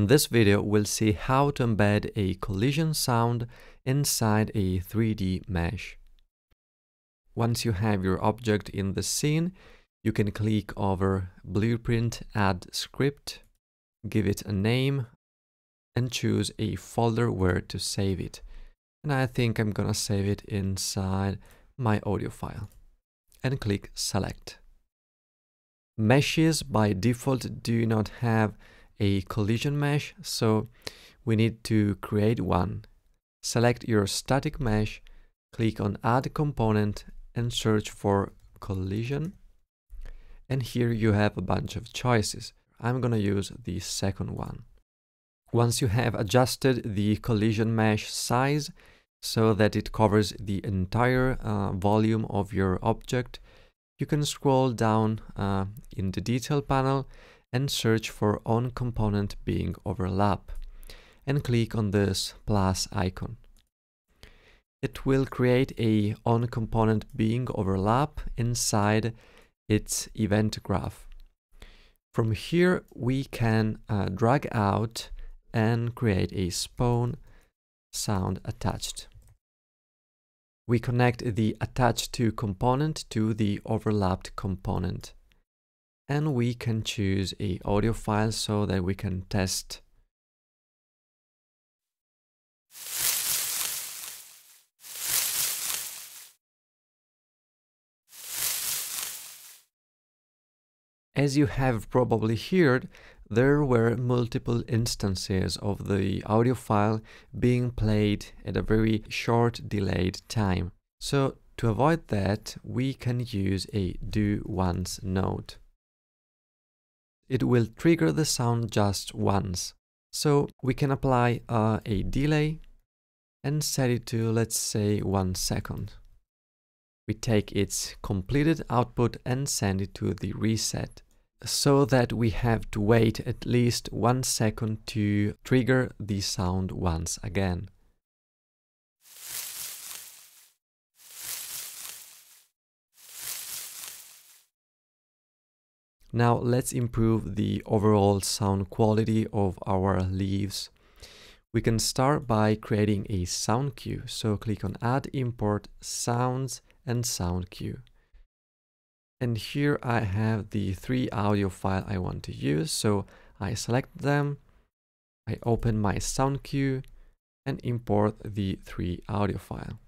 In this video, we'll see how to embed a collision sound inside a 3D mesh. Once you have your object in the scene, you can click over Blueprint Add Script, give it a name, and choose a folder where to save it. And I think I'm gonna save it inside my audio file. And click Select. Meshes by default do not have a collision mesh, so we need to create one. Select your static mesh, click on Add Component and search for collision. And here you have a bunch of choices. I'm gonna use the second one. Once you have adjusted the collision mesh size so that it covers the entire uh, volume of your object, you can scroll down uh, in the detail panel and search for on component being overlap and click on this plus icon. It will create a on component being overlap inside its event graph. From here we can uh, drag out and create a spawn sound attached. We connect the attached to component to the overlapped component and we can choose a audio file so that we can test As you have probably heard, there were multiple instances of the audio file being played at a very short delayed time. So to avoid that, we can use a do once node it will trigger the sound just once. So we can apply uh, a delay and set it to, let's say, one second. We take its completed output and send it to the reset so that we have to wait at least one second to trigger the sound once again. Now let's improve the overall sound quality of our leaves. We can start by creating a sound cue. So click on add import sounds and sound cue. And here I have the three audio file I want to use. So I select them, I open my sound cue and import the three audio file.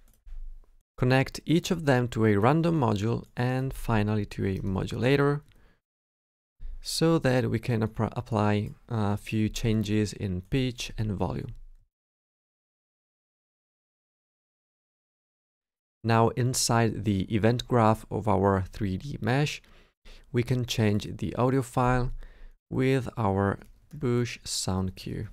Connect each of them to a random module and finally to a modulator so that we can ap apply a few changes in pitch and volume. Now inside the event graph of our 3D mesh, we can change the audio file with our Bush sound cue.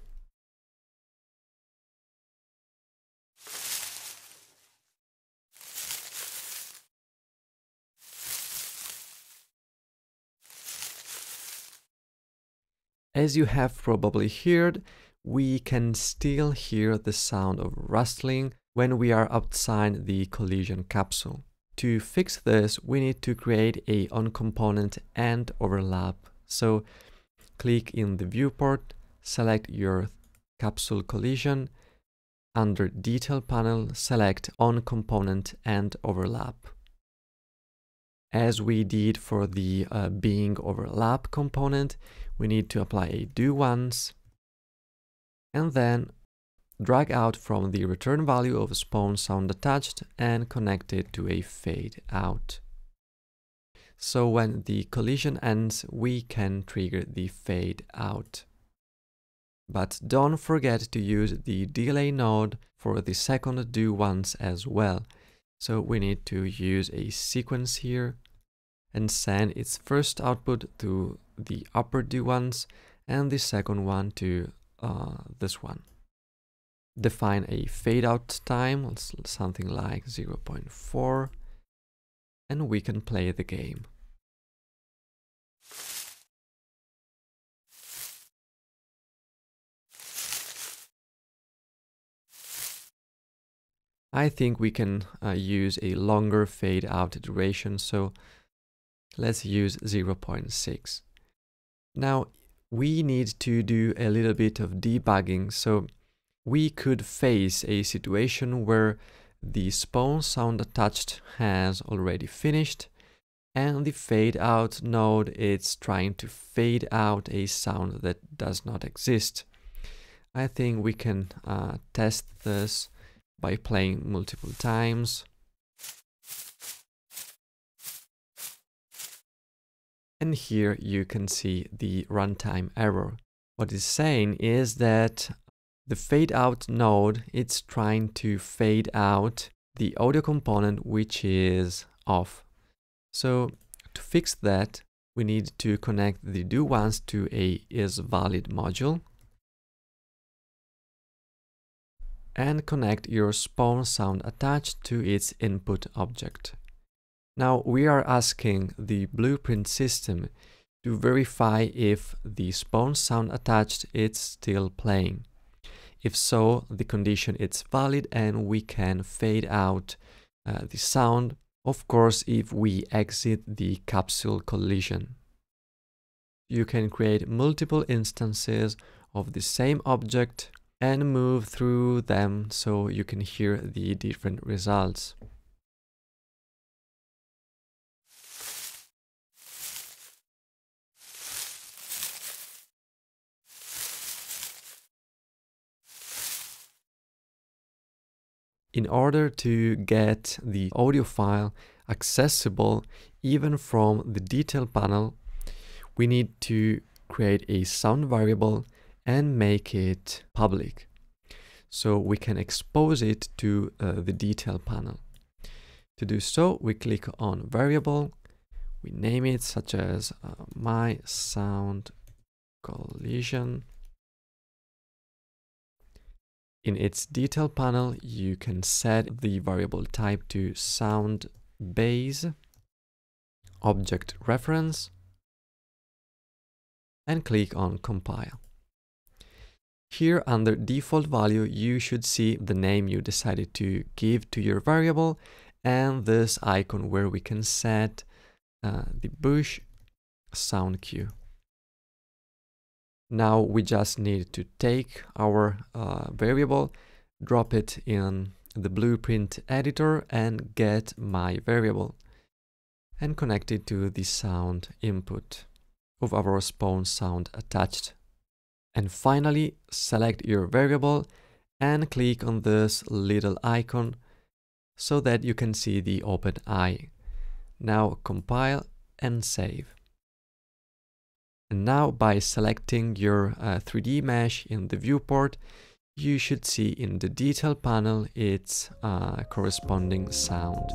As you have probably heard, we can still hear the sound of rustling when we are outside the collision capsule. To fix this, we need to create a on component end overlap. So click in the viewport, select your capsule collision. Under detail panel, select on component end overlap. As we did for the uh, being overlap component, we need to apply a do once and then drag out from the return value of spawn sound attached and connect it to a fade out. So when the collision ends, we can trigger the fade out. But don't forget to use the delay node for the second do once as well. So we need to use a sequence here and send its first output to the upper do once and the second one to uh, this one. Define a fade out time, something like 0.4, and we can play the game. I think we can uh, use a longer fade out duration, so let's use 0.6. Now, we need to do a little bit of debugging. So we could face a situation where the spawn sound attached has already finished and the fade out node is trying to fade out a sound that does not exist. I think we can uh, test this by playing multiple times. And here you can see the runtime error. What it's saying is that the fade out node it's trying to fade out the audio component which is off. So to fix that, we need to connect the do once to a is valid module and connect your spawn sound attached to its input object. Now we are asking the blueprint system to verify if the spawn sound attached is still playing. If so, the condition is valid and we can fade out uh, the sound, of course, if we exit the capsule collision. You can create multiple instances of the same object and move through them so you can hear the different results. In order to get the audio file accessible even from the detail panel, we need to create a sound variable and make it public. So we can expose it to uh, the detail panel. To do so, we click on variable, we name it such as uh, my sound collision in its detail panel, you can set the variable type to sound base, object reference, and click on compile. Here under default value, you should see the name you decided to give to your variable and this icon where we can set uh, the bush sound cue. Now we just need to take our uh, variable, drop it in the blueprint editor and get my variable and connect it to the sound input of our spawn sound attached. And finally, select your variable and click on this little icon so that you can see the open eye. Now compile and save. And now by selecting your uh, 3D mesh in the viewport, you should see in the detail panel its uh, corresponding sound.